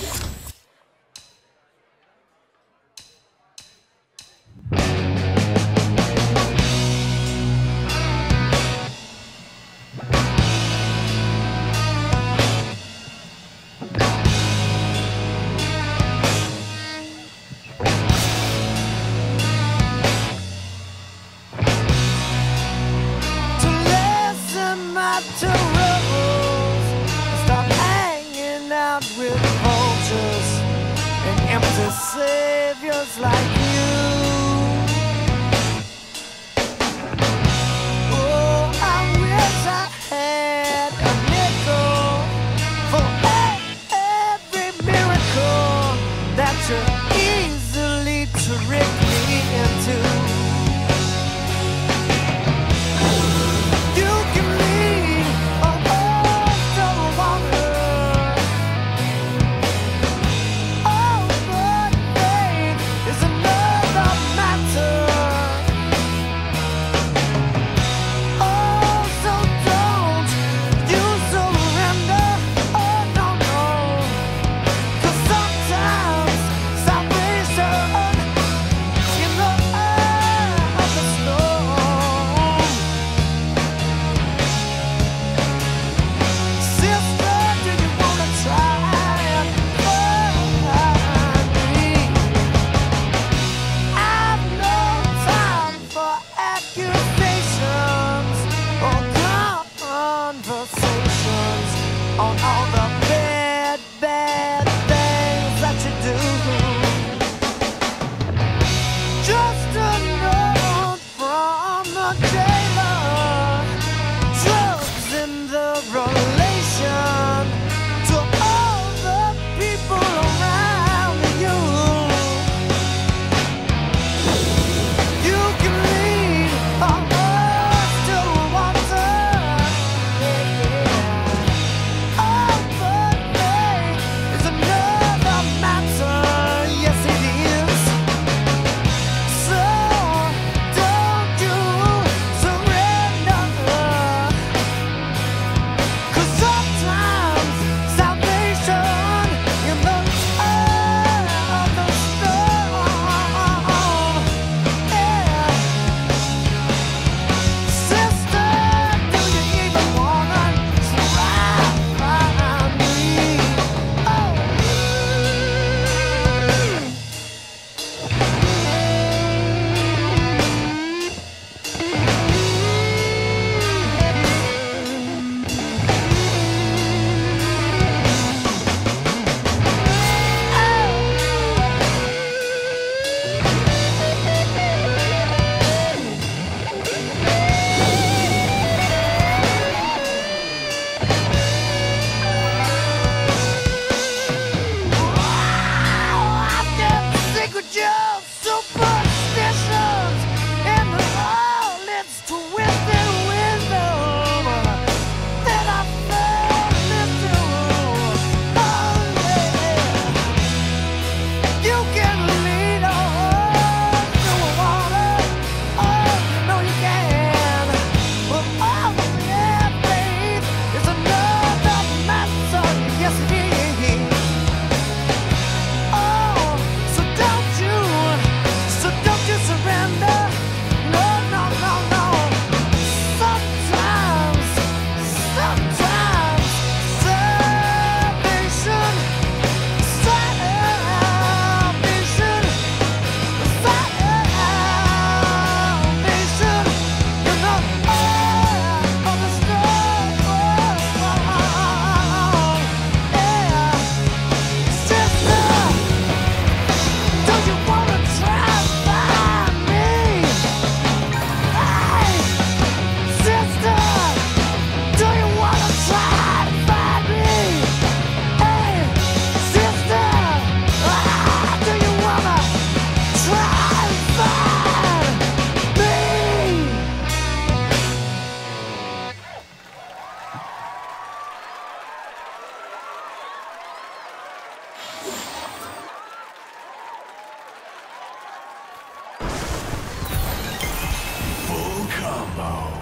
Yeah. You Oh, I wish I had a miracle for every miracle that you easily trick me into. Full combo.